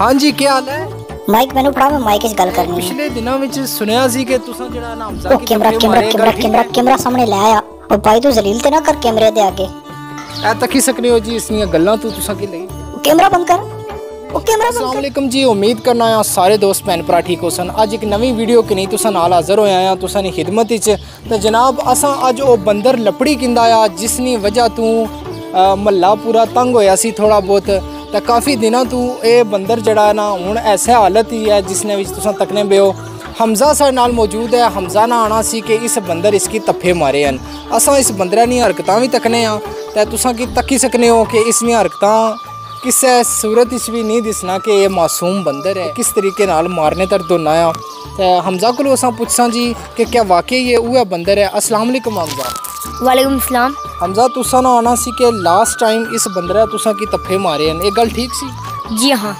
ਹਾਂਜੀ ਕੀ ਹਾਲ ਹੈ ਮਾਈਕ ਮੈਨੂੰ ਫੜਾ ਮੈਂ ਮਾਈਕ 'ਚ ਗੱਲ ਕਰਨੀ ਹੈ ਪਿਛਲੇ ਦਿਨਾਂ ਵਿੱਚ ਸੁਣਿਆ ਸੀ ਕਿ ਤੁਸੀਂ ਜਿਹੜਾ ਨਾ ਹਮਜ਼ਾ ਉਹ ਕੀ ਕੈਮਰਾ ਤੱਕੇ ਕੈਮਰਾ ਮਾਰੇ ਕੈਮਰਾ ਕੈਮਰਾ ਕੈਮਰਾ ਸਾਹਮਣੇ ਲੈ ਆ ਉਹ ਭਾਈ ਤੂੰ ਜ਼ਲੀਲ ਤੇ ਨਾ ਕਰ ਕੈਮਰੇ ਦੇ ਅੱਗੇ ਐ ਤੱਕੀ ਸਕਨੇ ਹੋ ਜੀ ਇਸ ਦੀਆਂ ਗੱਲਾਂ ਤੋਂ ਤੁਸੀਂ ਕੀ ਲਈ ਉਹ ਕੈਮਰਾ ਬੰਦ ਕਰ ਉਹ ਕੈਮਰਾ ਬੰਦ ਅਸਲਾਮ ਅਲੈਕਮ ਜੀ ਉਮੀਦ ਕਰਨਾ ਆ ਸਾਰੇ ਦੋਸਤ ਭੈਣ ਭਰਾ ਠੀਕ ਹੋ ਸਨ ਅੱਜ ਇੱਕ ਨਵੀਂ ਵੀਡੀਓ ਕਿ ਨਹੀਂ ਤੁਸੀਂ ਨਾਲ ਹਾਜ਼ਰ ਹੋਇਆ ਆ ਤੁਸੀਂ ਦੀ ਖਿਦਮਤ ਵਿੱਚ ਤੇ ਜਨਾਬ ਅਸਾਂ ਅੱਜ ਉਹ ਬੰਦਰ ਲੱਪੜੀ ਕਿੰਦਾ ਆ ਜਿਸ ਦੀ ਵਜ੍ਹਾ ਤੋਂ ਮਹੱਲਾ ਪੂਰਾ ਤੰਗ ਹੋਇਆ ਸੀ ਥੋੜਾ ਬਹੁਤ ਤੇ ਕਾਫੀ ਦਿਨਾਂ ਤੋਂ ਇਹ ਬੰਦਰ ਜਿਹੜਾ ਨਾ ਹੁਣ ਐਸਾ ਹਾਲਤ ਹੀ ਹੈ ਜਿਸ ਨੇ ਵਿੱਚ ਤੁਸੀਂ ਤੱਕਨੇ ਬਿਓ ਹਮਜ਼ਾ ਸਾਡੇ ਨਾਲ ਮੌਜੂਦ ਹੈ ਹਮਜ਼ਾ ਨਾ ਆਣਾ ਸੀ ਕਿ ਇਸ ਬੰਦਰ ਇਸ ਕੀ ਤੱਫੇ ਮਾਰੇ ਹਨ ਅਸਾਂ ਇਸ ਬੰਦਰਾਂ ਦੀਆਂ ਹਰਕਤਾਂ ਵੀ ਤੱਕਨੇ ਆ ਤੇ ਤੁਸੀਂ ਕੀ ਤੱਕੀ ਸਕਨੇ ਹੋ ਕਿ ਇਸ ਦੀਆਂ ਹਰਕਤਾਂ ਕਿਸੇ ਸੂਰਤ ਵਿੱਚ ਵੀ ਨਹੀਂ ਦਿਸਣਾ ਕਿ ਇਹ ਮਾਸੂਮ ਬੰਦਰ ਹੈ ਕਿਸ ਤਰੀਕੇ ਨਾਲ ਮਾਰਨੇ ਤਰ ਦੋਨਾ ਆ ਤੇ ਹਮਜ਼ਾ ਕੋਲੋਂ ਅਸਾਂ ਪੁੱਛਾਂ ਜੀ ਕਿ ਕਿਆ ਵਾਕਈ ਇਹ ਉਹ ਬੰਦਰ ਹੈ ਅਸਲਾਮ ਅਲੈਕੁਮ ਹਮਜ਼ਾ वालेकुम सलाम। हमजा तुसा ना आना सी के लास्ट टाइम इस बंदरा तुसा की तफे मारे हैं। एक गल ठीक सी? जी हाँ।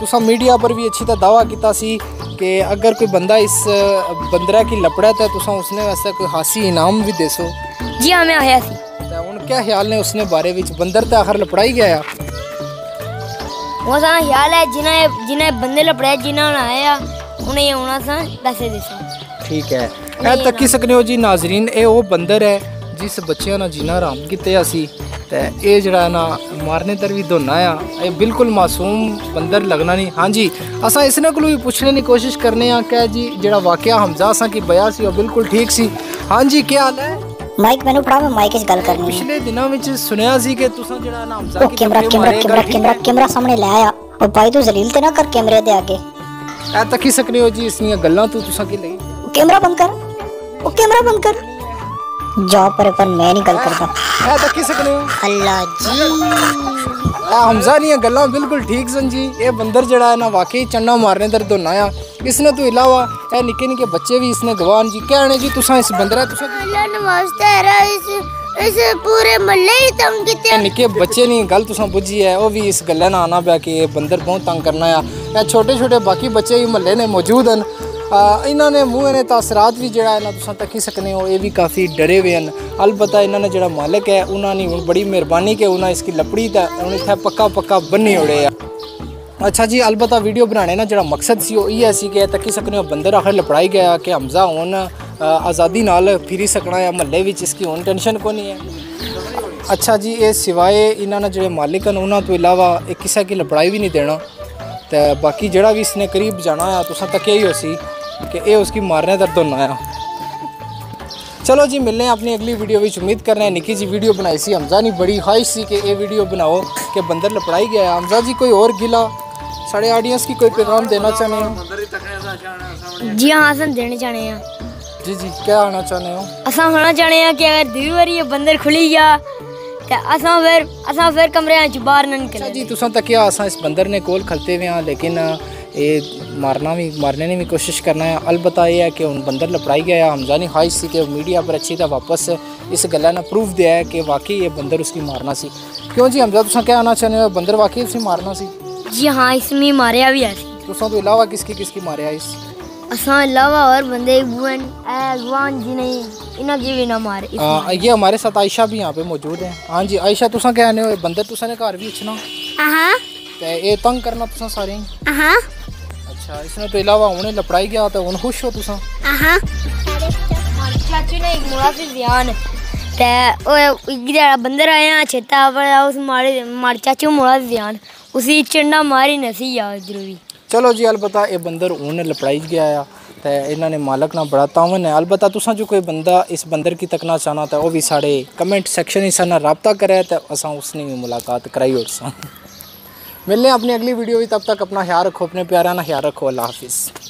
तुसा मीडिया पर भी अच्छी तरह दावा किया सी कि अगर कोई बंदा इस बंदरा की लपड़ा तो तुसा उसने वास्ते कोई हासी इनाम भी देसो जी हाँ मैं आया सी। हूँ क्या ख्याल ने उसने बारे में बंदर तो आखिर लपड़ाई गया वो सा ख्याल है जिन्हें जिन्हें बंदे लपड़ाया जिन्होंने आया उन्हें ये होना सा पैसे दे ठीक है। ए तकी सकने हो जी नाजरीन ए वो बंदर है ਜਿਸ ਬੱਚਿਆਂ ਨਾਲ ਜੀਣਾ ਆਰਾਮ ਕੀਤੇ ਅਸੀਂ ਤੇ ਇਹ ਜਿਹੜਾ ਨਾ ਮਾਰਨੇ ਤਰ ਵੀ ਦੋਨਾ ਆ ਇਹ ਬਿਲਕੁਲ ਮਾਸੂਮ ਬੰਦਰ ਲੱਗਣਾ ਨਹੀਂ। ਹਾਂਜੀ ਅਸਾਂ ਇਸ ਨਾਲ ਕੋਲ ਵੀ ਪੁੱਛਣੇ ਦੀ ਕੋਸ਼ਿਸ਼ ਕਰਨੇ ਆ ਕਿ ਜੀ ਜਿਹੜਾ ਵਾਕਿਆ ਹਮਜ਼ਾ ਅਸਾਂ ਕੀ ਬਿਆ ਸੀ ਉਹ ਬਿਲਕੁਲ ਠੀਕ ਸੀ। ਹਾਂਜੀ ਕੀ ਹਾਲ ਹੈ? ਮਾਈਕ ਮੈਨੂੰ ਫੜਾ ਮੈਂ ਮਾਈਕ 'ਚ ਗੱਲ ਕਰਨੀ ਹੈ। ਪਿਛਲੇ ਦਿਨਾਂ ਵਿੱਚ ਸੁਣਿਆ ਸੀ ਕਿ ਤੁਸੀਂ ਜਿਹੜਾ ਨਾ ਹਮਜ਼ਾ ਉਹ camera camera camera camera camera ਸਾਹਮਣੇ ਲੈ ਆ। ਉਹ ਭਾਈ ਤੂੰ ਜ਼ਲੀਲ ਤੇ ਨਾ ਕਰ ਕੈਮਰੇ ਦੇ ਅੱਗੇ। ਐ ਤੱਕੀ ਸਕਨੇ ਹੋ ਜੀ ਇਸ ਦੀਆਂ ਗੱਲਾਂ ਤੋਂ ਤੁਸੀਂ ਕੀ ਲਈ? ਕੈਮਰਾ ਬੰਦ ਕਰ। ਉਹ ਕੈਮਰਾ ਬੰਦ ਕਰ। जाओ पर पर मैं निकल कर था धक्के से कने अल्लाह जी। आ हमजा दी गल्ला बिल्कुल ठीक सन जी। ये बंदर जड़ा है ना वाकई चन्ना मारने दर्द होना आ इसने तो इलावा ए निक्के निक्के बच्चे भी इसने गवान जी। कहने जी तुसा इस बंदरा तुसा अल्लाह नमस्ते रा इस इस पूरे मल्ले ही तंग कीते निक्के बच्चे नहीं गल तुसा बुझी है ओ भी इस गल्ला ना आना पे कि बंदर बहुत तंग करना है छोटे छोटे बाकी बच्चे भी मल्ले ने मौजूद हैं ਇਹਨਾਂ ਨੇ ਮੂੰਹ ਨੇ ਤਾਸਰਾਤ ਵੀ ਜਿਹੜਾ ਹੈ ਨਾ ਤੁਸੀਂ ਤੱਕੀ ਸਕਨੇ ਹੋ ਇਹ ਵੀ ਕਾਫੀ ਡਰੇ ਹੋਏ ਹਨ ਅਲਬਤਾ ਇਹਨਾਂ ਨੇ ਜਿਹੜਾ ਮਾਲਕ ਹੈ ਉਹਨਾਂ ਨੇ ਹੁਣ ਬੜੀ ਮਿਹਰਬਾਨੀ ਕਿ ਉਹਨਾਂ ਇਸ ਕੀ ਲੱਪੜੀ ਤਾਂ ਹੁਣ ਇੱਥੇ ਪੱਕਾ ਪੱਕਾ ਬੰਨੀ ਉੜੇ ਆ ਅੱਛਾ ਜੀ ਅਲਬਤਾ ਵੀਡੀਓ ਬਣਾਉਣੇ ਨਾ ਜਿਹੜਾ ਮਕਸਦ ਸੀ ਉਹ ਇਹ ਹੈ ਸੀ ਕਿ ਤੱਕੀ ਸਕਨੇ ਹੋ ਬੰਦਰ ਆਖਰ ਲਪੜਾਈ ਗਿਆ ਕਿ ਹਮਜ਼ਾ ਹੁਣ ਅ, ਆਜ਼ਾਦੀ ਨਾਲ ਫਿਰੀ ਸਕਣਾ ਹੈ ਮਹੱਲੇ ਵਿੱਚ ਇਸ ਕੀ ਹੁਣ ਟੈਨਸ਼ਨ ਕੋ ਨਹੀਂ ਹੈ ਅੱਛਾ ਜੀ ਇਹ ਸਿਵਾਏ ਇਹਨਾਂ ਨਾਲ ਜਿਹੜੇ ਮਾਲਿਕ ਹਨ ਉਹਨਾਂ ਤੋਂ ਇਲਾਵਾ ते बाकी जेह्ड़ा बी इसने करीब जाना होया तुसें तकेयो उसी कि एह् उसगी मारने दर्द होना आया चलो जी मिलने अपनी अगली वीडियो बिच। उम्मीद करने हैं निक्की जी वीडियो बनाई सी। हमजा ने बड़ी ख्वाहिश सी कि एह् वीडियो बनाओ कि बंदर लपड़ाई गया। हमजा जी कोई और गिला? साढ़े ऑडियंस की कोई पैगाम देना चाहने हो? जी हाँ असन देने चाहने हैं जी जी क्या आना चाहने हो? असा होना चाहने हैं कि अगर दूर बारी ये बंदर खुली गया ਤੇ ਅਸਾਂ ਫਿਰ ਅਸਾਂ ਫਿਰ ਕਮਰਿਆਂ ਚ ਬਾਹਰ ਨਾ ਨਿਕਲੇ ਜੀ ਤੁਸੀਂ ਤਾਂ ਕਿਹਾ ਅਸਾਂ ਇਸ ਬੰਦਰ ਨੇ ਕੋਲ ਖਲਤੇ ਵਿਆਂ मारना भी मारने की भी कोशिश करना है अलबत् यह है कि उन बंदर लपड़ाई गया हमजा नहीं ख्वाहिश थी कि मीडिया पर अच्छी तरह वापस इस गल ने प्रूफ दिया है कि वाकई ये बंदर उसकी मारना सी। क्यों जी हमजा तुम क्या आना चाहते हो बंदर वाकई उसने मारना सी? जी हाँ इसमें मारिया भी है तुसों तो अलावा किसकी किसकी मारिया इस असा अलावा और बंदे बुआन अगवान जी नहीं इन्हें की भी ना मारे आ, ये हमारे साथ आयशा भी यहाँ पे मौजूद है। हाँ जी आयशा तुसा क्या आने हो बंदर तुसा ने घर भी अच्छना हाँ ते ये तंग करना तुसा सारे? ही हाँ अच्छा इसने तो इलावा उन्हें लपड़ाई गया तो उन खुश हो तुसा? हाँ चाचू ने एक मुलाजिम ध्यान। ते ओए इधर बंदर आया चेता पर उस मारे मार चाचू मुलाजिम ध्यान। उसी चंडा मारी नसी इधर भी। ਚਲੋ ਜੀ ਅਲਬਤਾ ਇਹ ਬੰਦਰ ਹੁਣ ਲਪੜਾਈ ਗਿਆ ਆ ਤੇ ਇਹਨਾਂ ਨੇ ਮਾਲਕ ਨਾਲ ਬੜਾ ਤਾਵਨ ਹੈ ਅਲਬਤਾ ਤੁਸੀਂ ਜੋ ਕੋਈ ਬੰਦਾ ਇਸ ਬੰਦਰ ਕੀ ਤੱਕਣਾ ਚਾਹਨਾ ਤਾਂ ਉਹ ਵੀ ਸਾਡੇ ਕਮੈਂਟ ਸੈਕਸ਼ਨ ਵਿੱਚ ਸਾਡੇ ਨਾਲ ਰਾਬਤਾ ਕਰੇ ਤਾਂ ਅਸਾਂ ਉਸ ਨਾਲ ਵੀ ਮੁਲਾਕਾਤ ਕਰਾਈ ਹੋਰ ਸਾਂ ਮਿਲਨੇ ਆਪਣੀ ਅਗਲੀ ਵੀਡੀਓ ਵਿੱਚ ਤਬ ਤੱਕ ਆਪਣਾ ਖਿਆਲ ਰੱਖੋ ਆਪਣੇ ਪਿਆਰਿਆਂ ਨਾਲ ਖਿਆਲ ਰੱਖੋ ਅੱਲਾ ਹਾਫਿਜ਼